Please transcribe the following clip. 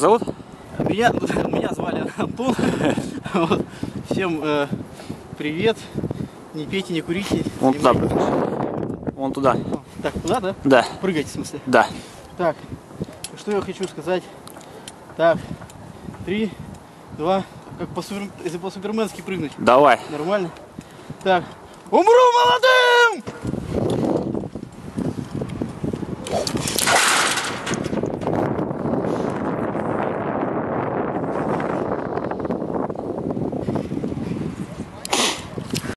зовут? Меня, меня звали Антон. Вот. Всем э, привет. Не пейте, не курите. Вон туда. Вон туда. Так, туда, да? Да, Прыгайте, в смысле. да. Так, что я хочу сказать. Так, три, два, как по, супер- если по-суперменски прыгнуть. Давай. Нормально? Так, умру молодым!